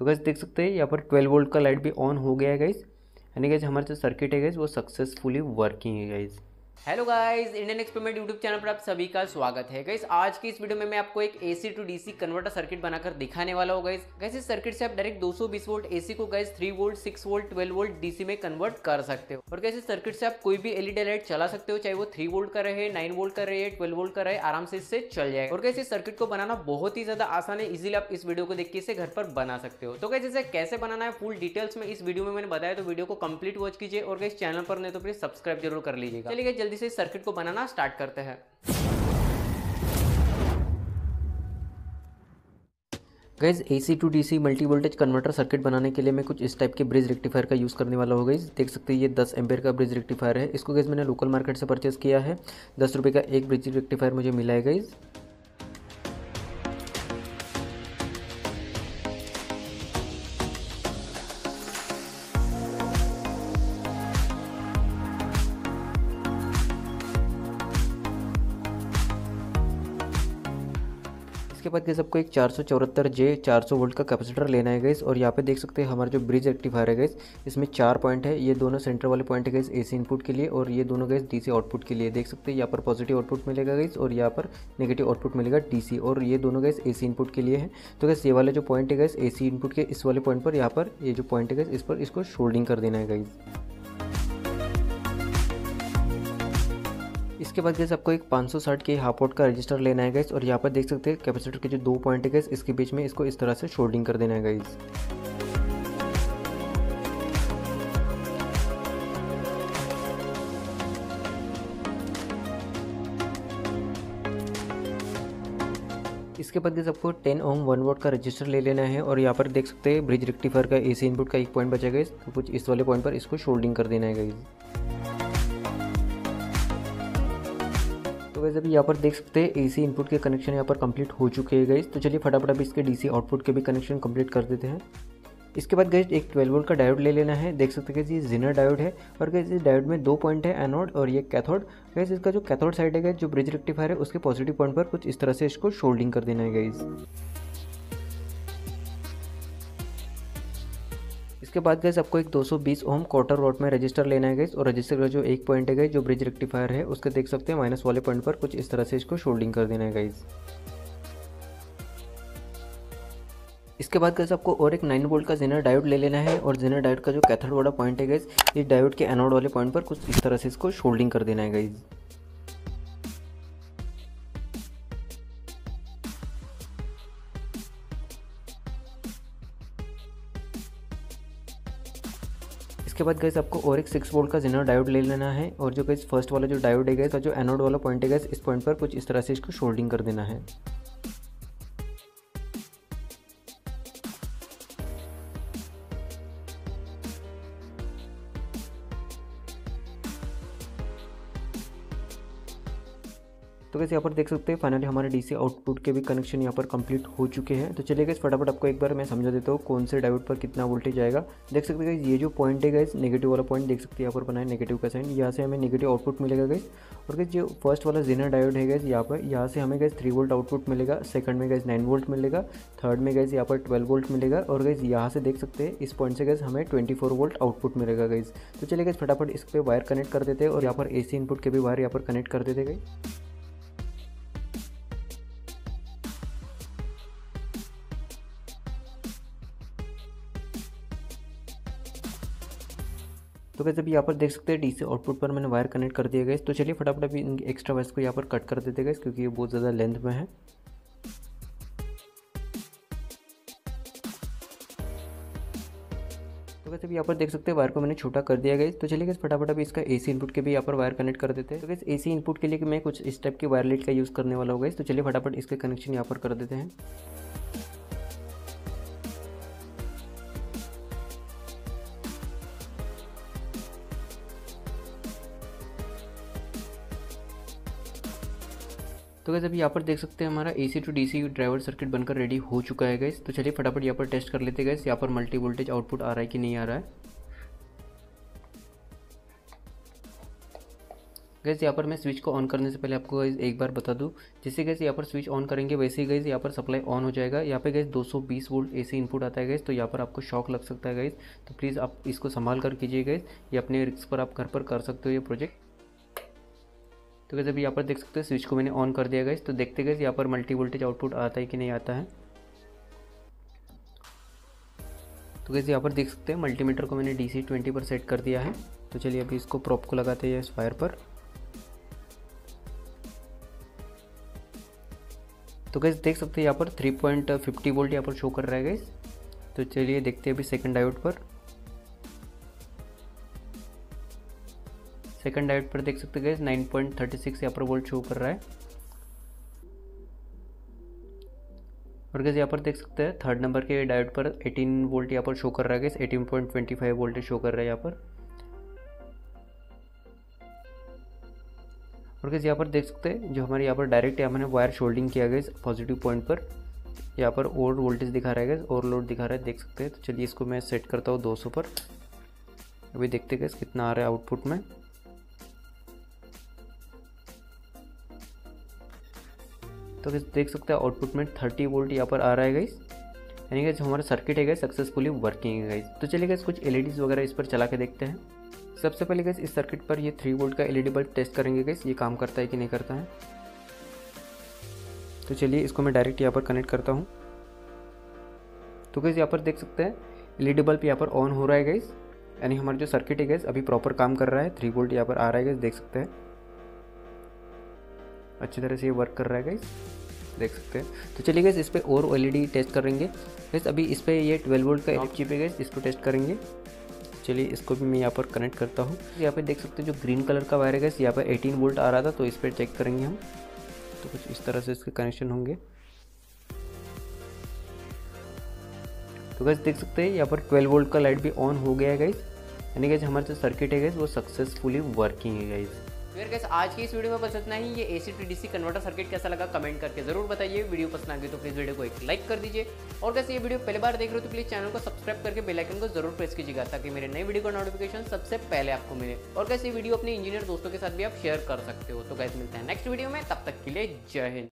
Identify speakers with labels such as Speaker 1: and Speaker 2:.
Speaker 1: तो गैस देख सकते हैं, यहाँ पर 12 वोल्ट का लाइट भी ऑन हो गया है गाइज़ यानी गैस हमारा जो सर्किट है गाइज़ वो सक्सेसफुली वर्किंग है guys
Speaker 2: hello guys Indian experiment YouTube channel पर आप सभी का स्वागत है। गाइस आज की इस वीडियो में मैं आपको एक AC to DC converter circuit बनाकर दिखाने वाला हूँ गाइस गाइस इस सर्किट से आप डायरेक्ट 220 वोल्ट एसी को guys 3 volt 6 volt 12 volt DC में कन्वर्ट कर सकते हो। और कैसे सर्किट से आप कोई भी एलईडी लाइट चला सकते हो, चाहे वो थ्री वोल्ट का रहे नाइन वोल्ट का रहे 12 वोल्ट का रहे, आराम से इससे चल जाएगा और कैसे सर्किट को बनाना बहुत ही ज़्यादा आसान है इजिली आप इस वीडियो को देख के इसे घर पर बना सकते हो। तो कैसे इसे कैसे बनाना है फुल डिटेल्स में इस वीडियो में मैंने बताया तो वीडियो को कंप्लीट वॉच कीजिए। और गाइस चैनल पर नहीं तो प्लीज़ सब्सक्राइब ज़रूर कर लीजिएगा। चलिए जल्दी से इस सर्किट को बनाना बनाना स्टार्ट करते हैं।
Speaker 1: Guys A C to D C multi voltage converter circuit बनाने के लिए मैं कुछ इस टाइप के ब्रिज रेक्टिफायर का यूज़ करने वाला हो गई देख सकते हैं, ये 10 एम्पेयर का ब्रिज रेक्टिफायर है। इसको गैस मैंने लोकल मार्केट से परचेस किया है। दस रुपये का एक ब्रिज रेक्टिफायर मुझे मिला है गैस इसके बाद गैस आपको एक चार सौ चौहत्तर जे चार सौ वोल्ट का कैपेसिटर लेना है गैस और यहाँ पे देख सकते हैं हमारा जो ब्रिज रेक्टिफायर है गैस इसमें चार पॉइंट है। ये दोनों सेंटर वाले पॉइंट है गैस एसी इनपुट के लिए, और ये दोनों गैस डीसी आउटपुट के लिए। देख सकते हैं यहाँ पर पॉजिटिव आउटपुट मिलेगा गैस और यहाँ पर नेगेटिव आउटपुट मिलेगा डीसी और ये दोनों गैस ए इनपुट के लिए है। तो गैस ये वाले जो पॉइंट है गैस ए इनपुट के इस वाले पॉइंट पर, यहाँ पर ये जो पॉइंट है गैस इस पर इसको शोल्डिंग कर देना है गैस इसके बाद गैस आपको एक 560 के हाफ़ वोट का रजिस्टर लेना है गैस और यहाँ पर देख सकते हैं कैपेसिटर के जो दो पॉइंट है गैस इसके बीच में इसको इस तरह से शोल्डिंग कर देना है गैस इसके बाद आपको 10 ओम वन वोट का रजिस्टर ले लेना है, और यहाँ पर देख सकते हैं ब्रिज रेक्टिफायर का एसी इनपुट का एक पॉइंट बचा गया तो कुछ इस वाले पॉइंट पर इसको शोल्डिंग कर देना है गैस वैसे अभी यहाँ पर देख सकते हैं एसी इनपुट के कनेक्शन यहाँ पर कंप्लीट हो चुके हैं गई तो चलिए फटाफट अभी इसके डीसी आउटपुट के भी कनेक्शन कंप्लीट कर देते हैं। इसके बाद गैस एक 12 वोल्ट का डायोड ले लेना है। देख सकते हैं कि ये जिनर डायोड है और गैस इस डायोड में दो पॉइंट है एनोड और ये कैथोड गैस इसका जो कैथोड साइड है गैस जो ब्रिज रेक्टिफायर है, उसके पॉजिटिव पॉइंट पर कुछ इस तरह से इसको शोल्डिंग कर देना है गैस इसके बाद गैस आपको एक 220 ओम क्वार्टर वोट में रजिस्टर लेना है गैस और रजिस्टर का जो एक पॉइंट है गैस जो ब्रिज रेक्टिफायर है, उसके देख सकते हैं माइनस वाले पॉइंट पर कुछ इस तरह से इसको शोल्डिंग कर देना है गैस इसके बाद गैस आपको और एक 9 वोल्ट का जेनर डायोड ले लेना है, और जेनर डायोड का जो कैथड वाला पॉइंट है गैस इस डायोड के एनोड वाले पॉइंट पर कुछ इस तरह से इसको शोल्डिंग कर देना है गैस इसके बाद गैस आपको और एक सिक्स वोल्ट का जिनर डायोड ले लेना है और जो गैस फ़र्स्ट वाला जो डायोड है गैस और जो एनोड वाला पॉइंट है गैस इस पॉइंट पर कुछ इस तरह से इसको शोल्डिंग कर देना है। तो कैसे यहाँ पर देख सकते हैं फाइनली हमारे डीसी आउटपुट के भी कनेक्शन यहाँ पर कंप्लीट हो चुके हैं। तो चलिए गए फटाफट आपको एक बार मैं समझा देता हूँ कौन से डायोड पर कितना वोल्टेज आएगा। देख सकते हैं ये जो पॉइंट है गैस नेगेटिव वाला पॉइंट देख सकते हैं, यहाँ पर बनाए नेगेटिव का साइन यहाँ से हमें नेगेटिव आउटपुट मिलेगा गैस और गैस जो फ़र्स्ट वाला जीनर डायोड है गैस यहाँ पर, यहाँ से हमें गैस थ्री वोल्ट आउटपुट मिलेगा। सेकंड में गैस नाइन वोल्ट मिलेगा। थर्ड में गैस यहाँ पर ट्वेल्व वोल्ट मिलेगा। और गैस यहाँ से देख सकते हैं, इस पॉइंट से गैस हमें ट्वेंटी फोर वोल्ट आउटपुट मिलेगा गैस तो चलिए गैस फटाफट इस पर वायर कनेक्ट कर देते हैं और यहाँ पर एसी इनपुट के भी वायर यहाँ पर कनेक्ट कर देते गए तो कैसे अभी यहाँ पर देख सकते हैं डीसी आउटपुट पर मैंने वायर कनेक्ट कर दिया गया तो चलिए फटाफट अभी एक्स्ट्रा वायर्स को यहाँ पर कट कर देते गए क्योंकि ये बहुत ज़्यादा लेंथ में है। तो भी यहाँ पर देख सकते हैं वायर को मैंने छोटा कर दिया गया तो चलिए गैस फटाफट अभी इसका एसी इनपुट के भी यहाँ पर वायर कनेक्ट कर देते हैं। तो गैस एसी इनपुट के लिए मैं कुछ इस टाइप के वायर लेट का यूज़ करने वाला होगा तो चलिए फटाफट इसके कनेक्शन यहाँ पर कर देते हैं। तो गैस अभी यहाँ पर देख सकते हैं हमारा AC to DC driver circuit बनकर रेडी हो चुका है गैस तो चलिए फटाफट यहाँ पर टेस्ट कर लेते गैस यहाँ पर मल्टी वोल्टेज आउटपुट आ रहा है कि नहीं आ रहा है। गैस यहाँ पर मैं स्विच को ऑन करने से पहले आपको गैस एक बार बता दूँ जैसे गैस यहाँ पर स्विच ऑन करेंगे, वैसे ही गैस यहाँ पर सप्लाई ऑन हो जाएगा। यहाँ पे गैस 220 वोल्ट एसी इनपुट आता है गैस तो यहाँ पर आपको शॉक लग सकता है गैस तो प्लीज़ आप इसको संभाल कर कीजिए गैस ये अपने रिक्स पर आप घर पर कर सकते हो ये प्रोजेक्ट तो गैस अभी यहाँ पर देख सकते हो स्विच को मैंने ऑन कर दिया गैस तो देखते गैस यहाँ पर मल्टी वोल्टेज आउटपुट आता है कि नहीं आता है। तो गैस यहाँ पर देख सकते हैं मल्टीमीटर को मैंने डी सी ट्वेंटी पर सेट कर दिया है। तो चलिए अभी इसको प्रॉप को लगाते हैं इस वायर पर। तो गैस देख सकते हैं यहाँ पर 3.50 वोल्ट यहाँ पर शो कर रहा है गैस तो चलिए देखते हैं अभी सेकंड डायोड पर। सेकंड डायोड पर देख सकते गैस 9.36 यहाँ पर वोल्ट शो कर रहा है। और गैस यहाँ पर देख सकते हैं थर्ड नंबर के डायोड पर 18 वोल्ट यहाँ पर शो कर रहा है गैस 18.25 वोल्ट शो कर रहा है यहाँ पर। और कैसे यहाँ पर देख सकते हैं, जो हमारे यहाँ पर डायरेक्ट यहाँ मैंने वायर शोल्डिंग किया गया पॉजिटिव पॉइंट पर। यहाँ पर और वोल्टेज दिखा रहा है और लोड दिखा रहा है, देख सकते हैं। तो चलिए इसको मैं सेट करता हूँ 200 पर। अभी देखते गए कितना आ रहा है आउटपुट में। तो देख सकते हैं आउटपुट में 30 वोल्ट यहाँ पर आ रहा है गाइस यानी कि हमारा सर्किट है गाइस सक्सेसफुली वर्किंग है गाइस तो चलिए गाइस कुछ एलईडीज वगैरह इस पर चला के देखते हैं. सबसे पहले गैस इस सर्किट पर ये थ्री वोल्ट का एलईडी बल्ब टेस्ट करेंगे गैस ये काम करता है कि नहीं करता है? तो चलिए इसको मैं डायरेक्ट यहाँ पर कनेक्ट करता हूँ. तो गैस यहाँ पर देख सकते हैं एलईडी बल्ब यहाँ पर ऑन हो रहा है गैस यानी हमारा जो सर्किट है गैस अभी प्रॉपर काम कर रहा है. थ्री वोल्ट यहाँ पर आ रहा है गैस देख सकते हैं. अच्छी तरह से ये वर्क कर रहा है गैस देख सकते हैं. तो चलिए गैस इस पर और एलईडी टेस्ट करेंगे. गैस अभी इस पर ये 12 वोल्ट का एल चिप है गैस इसको टेस्ट करेंगे. चलिए, इसको भी मैं यहाँ पर कनेक्ट करता हूँ. यहाँ पे देख सकते हैं जो ग्रीन कलर का वायर है गैस यहाँ पर 18 वोल्ट आ रहा था तो इस पर चेक करेंगे हम. तो कुछ इस तरह से इसके कनेक्शन होंगे. तो गैस देख सकते हैं, यहाँ पर 12 वोल्ट का लाइट भी ऑन हो गया है गैस यानी गैस हमारा जो सर्किट है गैस वो सक्सेसफुली वर्किंग है गैस
Speaker 2: फिर कैसे आज की इस वीडियो में बस इतना ही। ये a AC to DC converter circuit कैसा लगा कमेंट करके ज़रूर बताइए। वीडियो पसंद आगे तो प्लीज़ वीडियो को एक लाइक कर दीजिए। और कैसे ये वीडियो पहली बार देख रहे हो तो प्लीज़ चैनल को सब्सक्राइब करके बेल आइकन को ज़रूर प्रेस कीजिएगा ताकि मेरे नए वीडियो का नोटिफिकेशन सबसे पहले आपको मिले। और कैसे वीडियो अपने इंजीनियर दोस्तों के साथ भी आप शेयर कर सकते हो। तो कैसे मिलते हैं नेक्स्ट वीडियो में। तब तक के लिए जय हिंद।